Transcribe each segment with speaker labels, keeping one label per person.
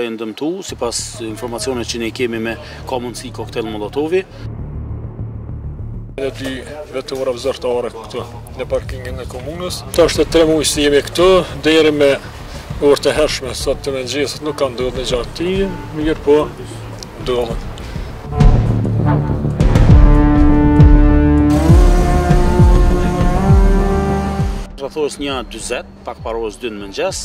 Speaker 1: E dëmtu, sipas informacioneve që ne kemi me ka mundësi koktel Molotovi.
Speaker 2: Në dy vetura zyrtare këtu, në parkingin e komunës. Tash tre muj si jemi këtu, deri në orët e hershme, sot të mëngjesit nuk kanë ndodhë ngjarje të tilla, mirëpo, ndodhi. Rreth
Speaker 1: orës një 20, Pak para orës dy në mëngjes,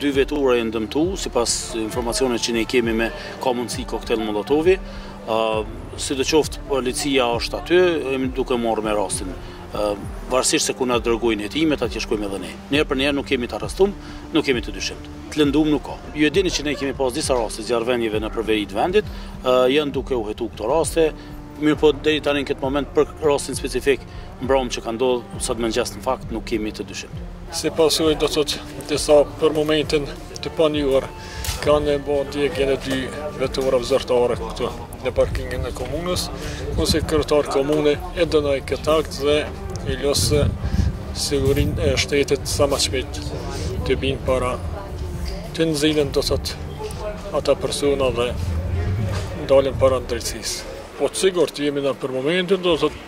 Speaker 1: dy vetura janë dëmtu, sipas informacioneve që ne kemi me ka mundësi koktel Molotovi, sidoqoftë policia është aty, duke u marrë me rastin, varsisht se ku na dërgojnë hetimet, atje shkojme dhe ne. Njëherë për njëherë nuk kemi të arrestum, nuk kemi të dyshimtë. Të lëndum nuk ka. Ju e dini që ne kemi pas disa raste zjarrvënieve nëpër veri të vendit, janë duke u hetu këto raste, mirëpo deri tani në këtë moment për rastin specifik, Mbrëmë që ka ndodhë, sot në mëngjes në fakt nuk kemi të dyshimtë.
Speaker 2: Si pasojë do të thotë disa për momentin të panjohur, kanë bo djegie në dy vetura zyrtare këtu në parkingin e komunës, ku si kryetar komune e dënoj këtë akt dhe i lus sigurinë e shtetit sa ma shpet të binë para të ndalen do të thotë ata persona dhe dalin para drejtësisë. Po të sigur të jemi ne për momentin do të thotë